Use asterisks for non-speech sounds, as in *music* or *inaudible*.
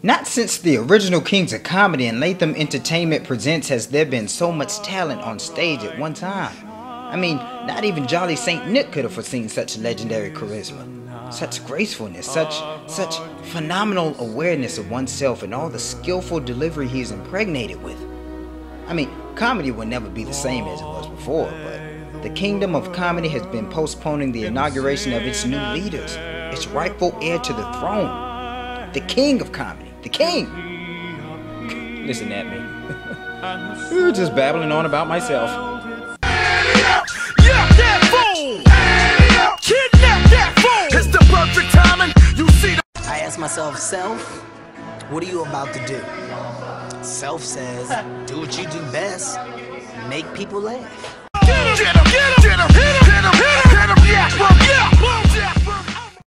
Not since the original Kings of Comedy and Latham Entertainment Presents has there been so much talent on stage at one time. I mean, not even Jolly St. Nick could have foreseen such legendary charisma, such gracefulness, such such phenomenal awareness of oneself and all the skillful delivery he is impregnated with. I mean, comedy will never be the same as it was before, but the kingdom of comedy has been postponing the inauguration of its new leaders, its rightful heir to the throne, the king of comedy, the king. Listen at me. *laughs* we were just babbling on about myself. I ask myself, self, what are you about to do? Self says, do what you do best, make people laugh. Get him, get him.